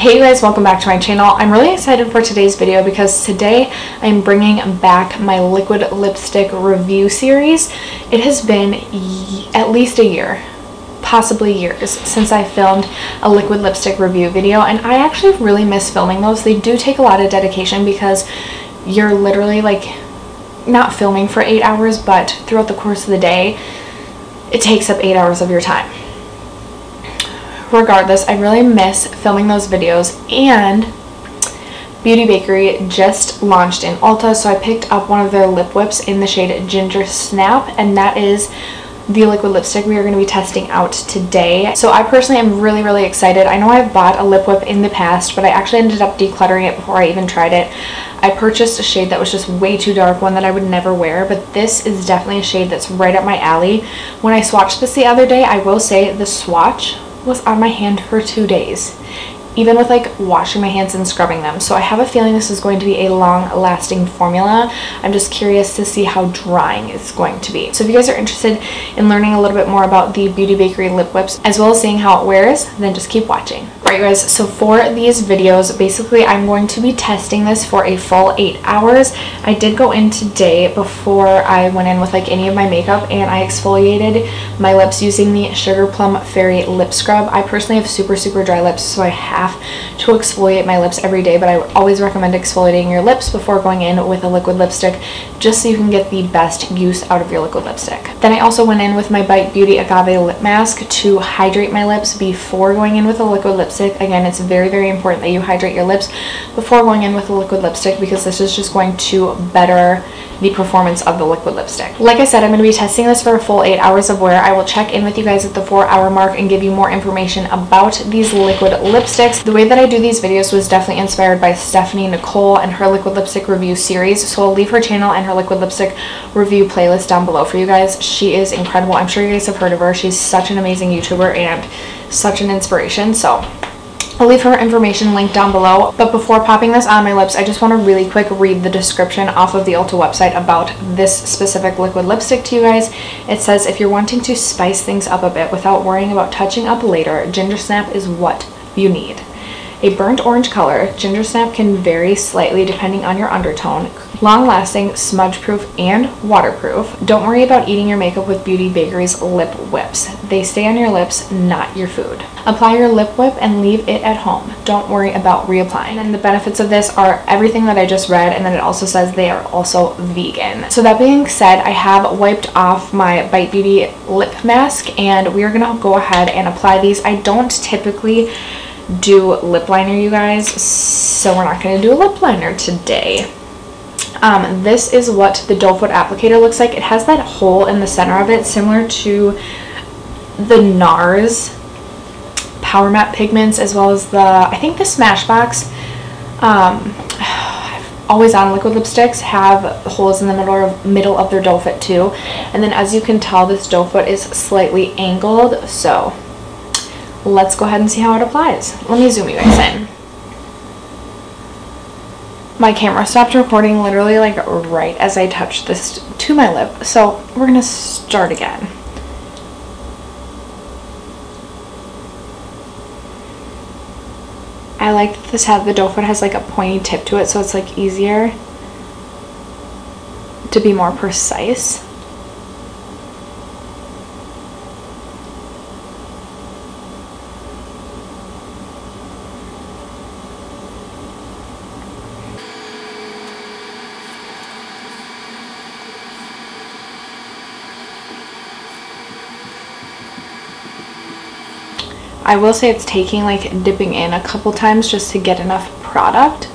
Hey guys, welcome back to my channel. I'm really excited for today's video because today I'm bringing back my liquid lipstick review series. It has been at least a year, possibly years, since I filmed a liquid lipstick review video and I actually really miss filming those. They do take a lot of dedication because you're literally like not filming for eight hours, but throughout the course of the day, it takes up eight hours of your time regardless, I really miss filming those videos and Beauty Bakerie just launched in Ulta, so I picked up one of their lip whips in the shade Ginger Snap, and that is the liquid lipstick we are going to be testing out today. So I personally am really, really excited. I know I've bought a lip whip in the past, but I actually ended up decluttering it before I even tried it. I purchased a shade that was just way too dark, one that I would never wear, but this is definitely a shade that's right up my alley. When I swatched this the other day, I will say the swatch was on my hand for two days even with like washing my hands and scrubbing them. So I have a feeling this is going to be a long lasting formula. I'm just curious to see how drying it's going to be. So if you guys are interested in learning a little bit more about the Beauty Bakerie lip whips as well as seeing how it wears, then just keep watching. Alright guys, so for these videos, basically I'm going to be testing this for a full 8 hours. I did go in today before I went in with like any of my makeup and I exfoliated my lips using the Sugar Plum Fairy Lip Scrub. I personally have super super dry lips so I have to exfoliate my lips every day but I always recommend exfoliating your lips before going in with a liquid lipstick just so you can get the best use out of your liquid lipstick. Then I also went in with my Bite Beauty Agave Lip Mask to hydrate my lips before going in with a liquid lipstick lipstick. Again, it's very, very important that you hydrate your lips before going in with a liquid lipstick because this is just going to better the performance of the liquid lipstick. Like I said, I'm going to be testing this for a full 8 hours of wear. I will check in with you guys at the 4 hour mark and give you more information about these liquid lipsticks. The way that I do these videos was definitely inspired by Stephanie Nicole and her liquid lipstick review series. So I'll leave her channel and her liquid lipstick review playlist down below for you guys. She is incredible. I'm sure you guys have heard of her. She's such an amazing YouTuber and such an inspiration. So I'll leave her information linked down below. But before popping this on my lips, I just want to really quick read the description off of the Ulta website about this specific liquid lipstick to you guys. It says, if you're wanting to spice things up a bit without worrying about touching up later, Ginger Snap is what you need. A burnt orange color, Ginger Snap can vary slightly depending on your undertone. Long lasting, smudge proof, and waterproof. Don't worry about eating your makeup with Beauty Bakerie's lip whips. They stay on your lips, not your food. Apply your lip whip and leave it at home. Don't worry about reapplying. And the benefits of this are everything that I just read, and then it also says they are also vegan. So that being said, I have wiped off my Bite Beauty lip mask, and we are gonna go ahead and apply these. I don't typically do lip liner, you guys, so we're not going to do a lip liner today. Um, this is what the doe foot applicator looks like. It has that hole in the center of it, similar to the NARS Power Matte Pigments, as well as the, I think the Smashbox um, always on liquid lipsticks have holes in the middle of, middle of their doe foot too. And then as you can tell, this doe foot is slightly angled, so let's go ahead and see how it applies. Let me zoom you guys in. My camera stopped recording literally like right as I touched this to my lip. So we're gonna start again. I like that this hat, the doe foot has like a pointy tip to it so it's like easier to be more precise. I will say it's taking like dipping in a couple times just to get enough product.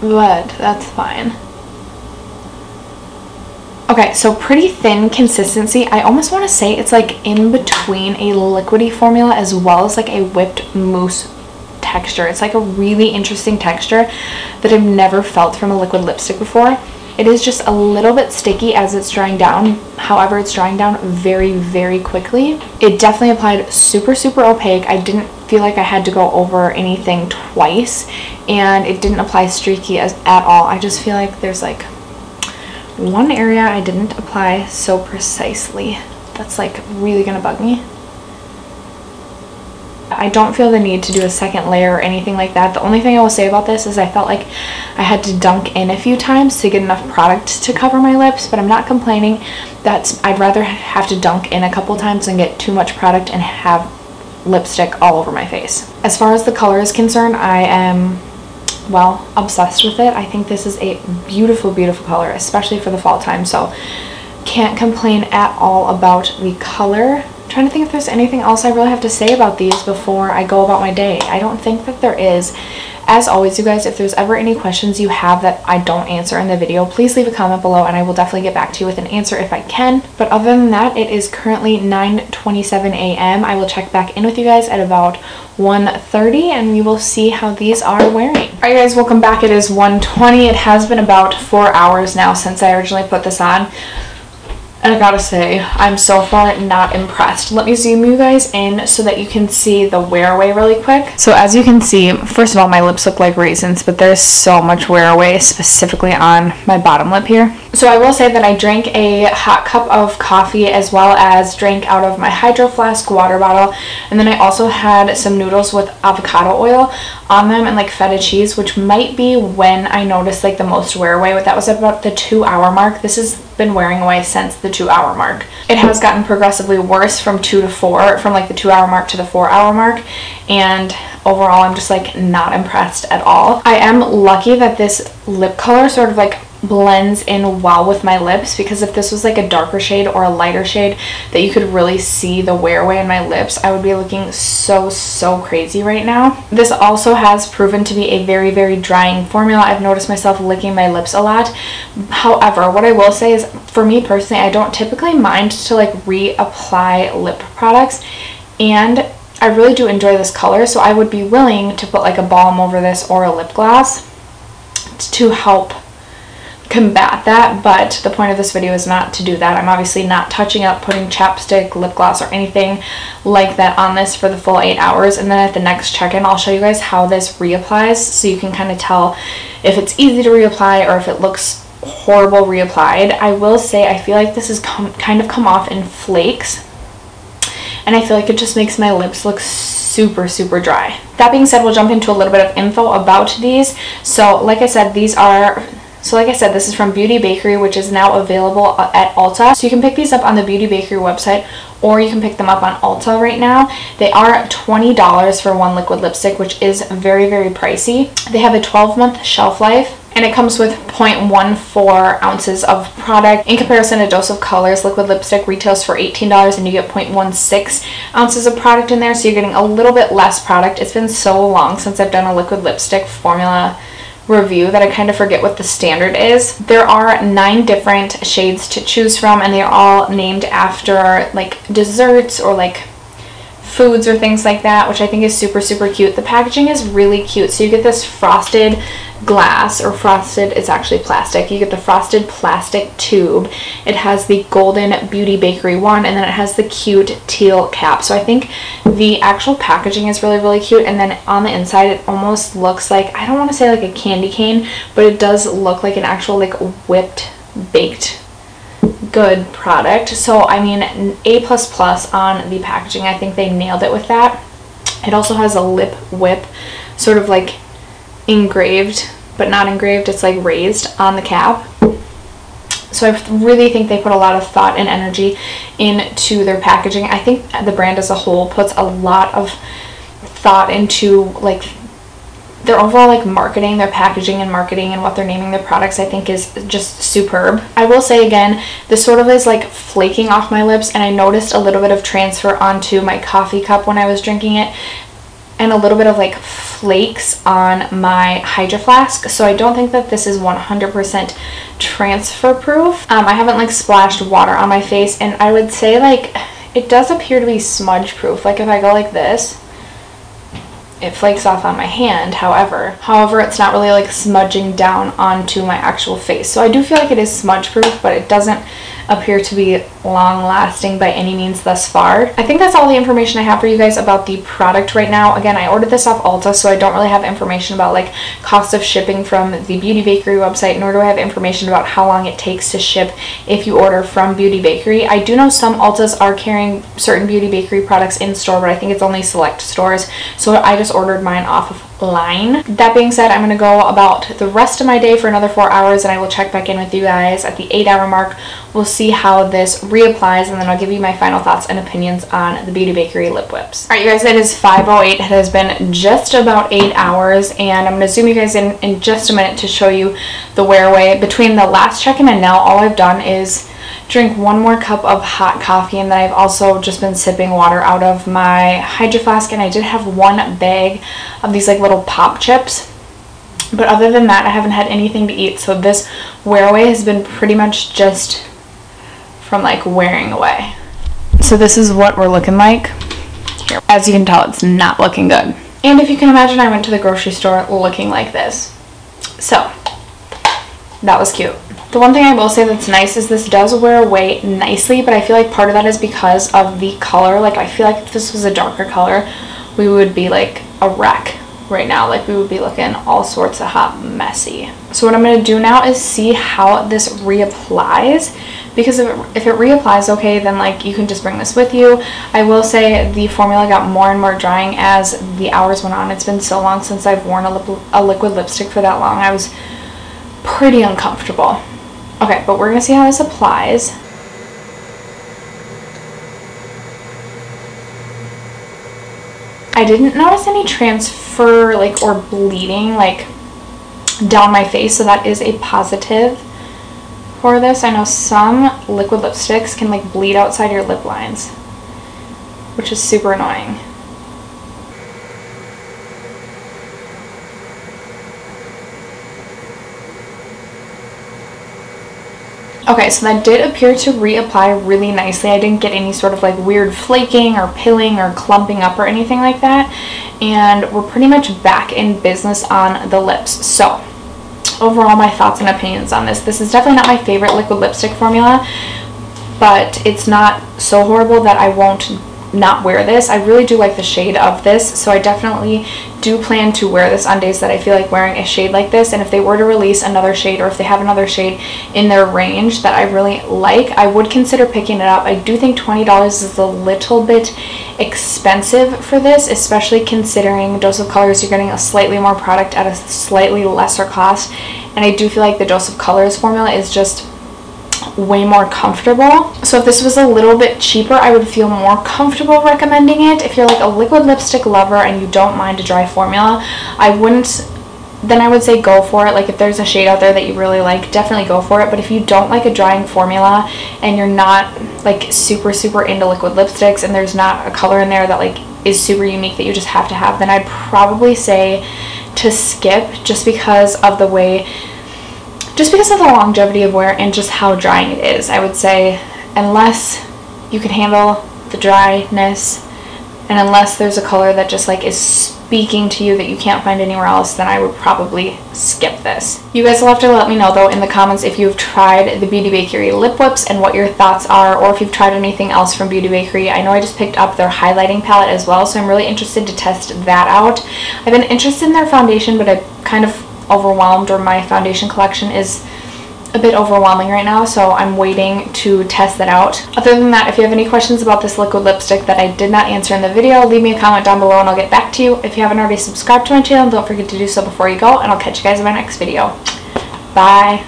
But that's fine. Okay, so pretty thin consistency. I almost want to say it's like in between a liquidy formula as well as like a whipped mousse texture. It's like a really interesting texture that I've never felt from a liquid lipstick before. It is just a little bit sticky as it's drying down. However, it's drying down very, very quickly. It definitely applied super, super opaque. I didn't feel like I had to go over anything twice and it didn't apply streaky as, at all. I just feel like there's like one area I didn't apply so precisely. That's like really gonna bug me. I don't feel the need to do a second layer or anything like that. The only thing I will say about this is I felt like I had to dunk in a few times to get enough product to cover my lips, but I'm not complaining. That's I'd rather have to dunk in a couple times and get too much product and have lipstick all over my face. As far as the color is concerned, I am well obsessed with it. I think this is a beautiful, beautiful color, especially for the fall time. So can't complain at all about the color. Trying to think if there's anything else I really have to say about these before I go about my day. I don't think that there is. As always, you guys, if there's ever any questions you have that I don't answer in the video, please leave a comment below and I will definitely get back to you with an answer if I can. But other than that, it is currently 9.27 a.m. I will check back in with you guys at about 1.30 and we will see how these are wearing. Alright guys, welcome back. It is 1.20. It has been about four hours now since I originally put this on. And I gotta say, I'm so far not impressed. Let me zoom you guys in so that you can see the wear away really quick. So as you can see, first of all, my lips look like raisins, but there's so much wear away, specifically on my bottom lip here. So I will say that I drank a hot cup of coffee as well as drank out of my Hydro Flask water bottle. And then I also had some noodles with avocado oil on them and like feta cheese, which might be when I noticed like the most wear away. But that was about the two hour mark. This has been wearing away since the two hour mark. It has gotten progressively worse from two to four, from like the two hour mark to the four hour mark. And overall, I'm just like not impressed at all. I am lucky that this lip color sort of like blends in well with my lips because if this was like a darker shade or a lighter shade that you could really see the wear away in my lips I would be looking so so crazy right now. This also has proven to be a very very drying formula. I've noticed myself licking my lips a lot. However what I will say is for me personally I don't typically mind to like reapply lip products and I really do enjoy this color so I would be willing to put like a balm over this or a lip gloss to help combat that but the point of this video is not to do that. I'm obviously not touching up putting chapstick lip gloss or anything like that on this for the full eight hours. And then at the next check-in I'll show you guys how this reapplies so you can kind of tell if it's easy to reapply or if it looks horrible reapplied. I will say I feel like this has come, kind of come off in flakes and I feel like it just makes my lips look super super dry. That being said we'll jump into a little bit of info about these. So like I said these are so like I said, this is from Beauty Bakerie, which is now available uh, at Ulta. So you can pick these up on the Beauty Bakerie website or you can pick them up on Ulta right now. They are $20 for one liquid lipstick, which is very, very pricey. They have a 12 month shelf life and it comes with 0.14 ounces of product. In comparison, a dose of colors liquid lipstick retails for $18 and you get 0.16 ounces of product in there, so you're getting a little bit less product. It's been so long since I've done a liquid lipstick formula review that I kind of forget what the standard is. There are nine different shades to choose from and they're all named after like desserts or like foods or things like that, which I think is super, super cute. The packaging is really cute. So you get this frosted glass or frosted, it's actually plastic. You get the frosted plastic tube. It has the golden beauty bakerie one and then it has the cute teal cap. So I think the actual packaging is really, really cute. And then on the inside, it almost looks like, I don't want to say like a candy cane, but it does look like an actual like whipped baked good product. So I mean A++ plus on the packaging. I think they nailed it with that. It also has a lip whip sort of like engraved but not engraved. It's like raised on the cap. So I really think they put a lot of thought and energy into their packaging. I think the brand as a whole puts a lot of thought into like their overall like marketing, their packaging and marketing and what they're naming their products I think is just superb. I will say again, this sort of is like flaking off my lips and I noticed a little bit of transfer onto my coffee cup when I was drinking it and a little bit of like flakes on my Hydro Flask. So I don't think that this is 100% transfer proof. Um, I haven't like splashed water on my face and I would say like it does appear to be smudge proof. Like if I go like this, it flakes off on my hand however. However it's not really like smudging down onto my actual face. So I do feel like it is smudge proof but it doesn't appear to be long lasting by any means thus far. I think that's all the information I have for you guys about the product right now. Again, I ordered this off Ulta, so I don't really have information about like cost of shipping from the Beauty Bakerie website, nor do I have information about how long it takes to ship if you order from Beauty Bakerie. I do know some Ultas are carrying certain Beauty Bakerie products in store, but I think it's only select stores, so I just ordered mine off of line. That being said, I'm going to go about the rest of my day for another four hours and I will check back in with you guys at the eight hour mark. We'll see how this reapplies and then I'll give you my final thoughts and opinions on the Beauty Bakerie lip whips. Alright you guys, it is 5.08. It has been just about eight hours and I'm going to zoom you guys in in just a minute to show you the wear away. Between the last check-in and now, all I've done is drink one more cup of hot coffee and then I've also just been sipping water out of my hydro flask and I did have one bag of these like little pop chips. But other than that I haven't had anything to eat so this wear away has been pretty much just from like wearing away. So this is what we're looking like. Here. As you can tell it's not looking good. And if you can imagine I went to the grocery store looking like this. So that was cute the one thing I will say that's nice is this does wear away nicely, but I feel like part of that is because of the color. Like, I feel like if this was a darker color, we would be like a wreck right now. Like, we would be looking all sorts of hot messy. So what I'm going to do now is see how this reapplies because if it, if it reapplies okay then like you can just bring this with you i will say the formula got more and more drying as the hours went on it's been so long since i've worn a, lip, a liquid lipstick for that long i was pretty uncomfortable Okay, but we're to see how this applies. I didn't notice any transfer like or bleeding like down my face so that is a positive for this. I know some liquid lipsticks can like bleed outside your lip lines which is super annoying. Okay, so that did appear to reapply really nicely. I didn't get any sort of like weird flaking or pilling or clumping up or anything like that. And we're pretty much back in business on the lips. So, overall my thoughts and opinions on this. This is definitely not my favorite liquid lipstick formula, but it's not so horrible that I won't not wear this. I really do like the shade of this, so I definitely do plan to wear this on days that I feel like wearing a shade like this. And if they were to release another shade or if they have another shade in their range that I really like, I would consider picking it up. I do think $20 is a little bit expensive for this, especially considering Dose of Colors, you're getting a slightly more product at a slightly lesser cost. And I do feel like the Dose of Colors formula is just way more comfortable. So if this was a little bit cheaper, I would feel more comfortable recommending it. If you're like a liquid lipstick lover and you don't mind a dry formula, I wouldn't then I would say go for it. Like if there's a shade out there that you really like, definitely go for it. But if you don't like a drying formula and you're not like super, super into liquid lipsticks and there's not a color in there that like is super unique that you just have to have, then I'd probably say to skip just because of the way just because of the longevity of wear and just how drying it is. I would say unless you can handle the dryness and unless there's a color that just like is speaking to you that you can't find anywhere else, then I would probably skip this. You guys will have to let me know though in the comments if you've tried the Beauty Bakerie lip whips and what your thoughts are or if you've tried anything else from Beauty Bakerie. I know I just picked up their highlighting palette as well, so I'm really interested to test that out. I've been interested in their foundation, but I kind of overwhelmed or my foundation collection is a bit overwhelming right now so I'm waiting to test that out. Other than that if you have any questions about this liquid lipstick that I did not answer in the video leave me a comment down below and I'll get back to you. If you haven't already subscribed to my channel don't forget to do so before you go and I'll catch you guys in my next video. Bye!